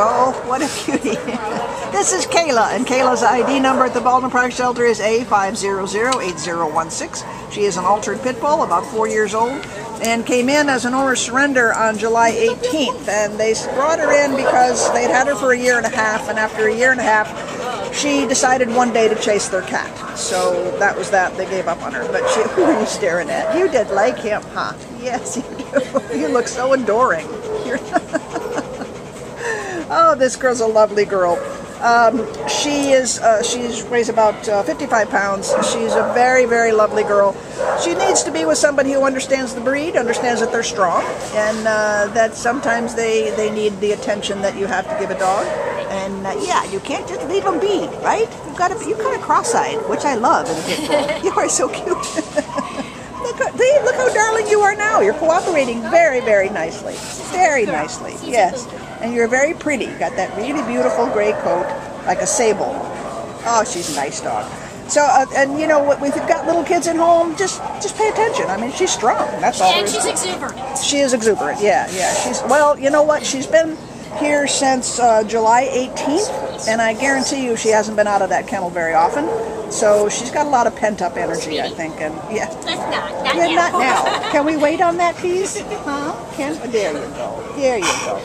go. What a cutie. this is Kayla, and Kayla's ID number at the Baldwin Park Shelter is A5008016. She is an altered pit bull, about four years old, and came in as an owner surrender on July 18th. And they brought her in because they'd had her for a year and a half, and after a year and a half, she decided one day to chase their cat. So that was that. They gave up on her. But she, who are you staring at? You did like him, huh? Yes, you do. You look so adoring. Oh, this girl's a lovely girl. Um, she is, uh, she weighs about uh, 55 pounds. She's a very, very lovely girl. She needs to be with somebody who understands the breed, understands that they're strong, and uh, that sometimes they, they need the attention that you have to give a dog. And uh, yeah, you can't just leave them be, right? You've got to, you're kind of cross-eyed, which I love in a you are so cute. look, look how darling you are now. You're cooperating very, very nicely. Very nicely, yes. And you're very pretty. Got that really beautiful gray coat, like a sable. Oh, she's a nice dog. So, uh, and you know, if you've got little kids at home, just just pay attention. I mean, she's strong. That's all. And she's exuberant. She is exuberant. Yeah, yeah. She's well. You know what? She's been here since uh, July 18th, and I guarantee you she hasn't been out of that kennel very often. So she's got a lot of pent up energy, I think. And yeah, not, not yeah, now. not now. Can we wait on that, please? Huh? Can? There you go. There you go.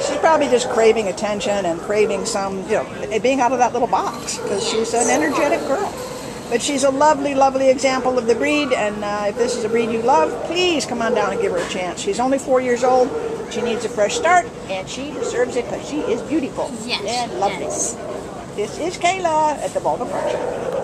She's probably just craving attention and craving some, you know, being out of that little box because she's an energetic girl. But she's a lovely, lovely example of the breed, and uh, if this is a breed you love, please come on down and give her a chance. She's only four years old. She needs a fresh start, and she deserves it because she is beautiful Yes, and lovely. yes. This is Kayla at the Baldwin Park Shelter.